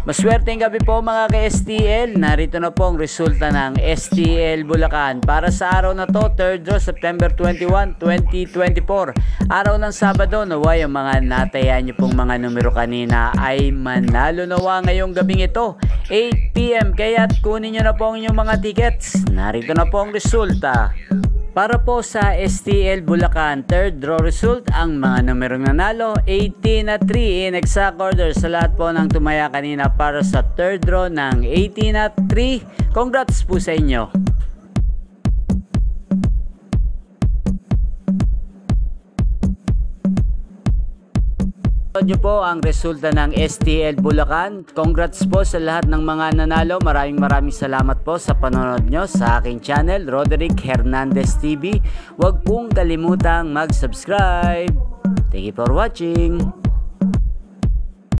Maswerteng gabi po mga ka-STL. Narito na po ang resulta ng STL Bulacan. Para sa araw na to, 3rd draw, September 21, 2024. Araw ng Sabado, nawa yung mga natayan niyo pong mga numero kanina ay manalo nawa ngayong gabing ito. 8pm, kaya't kunin niyo na po ang inyong mga tickets. Narito na po ang resulta. Para po sa STL Bulacan, third draw result, ang mga numerong nanalo, 18 at 3 in exact order sa lahat po ng tumaya kanina para sa third draw ng 18 at 3. Congrats po sa inyo! Ito nyo po ang resulta ng STL Bulacan. Congrats po sa lahat ng mga nanalo. Maraming maraming salamat po sa panonood nyo sa aking channel, Roderick Hernandez TV. Huwag pong kalimutang mag-subscribe. Thank you for watching.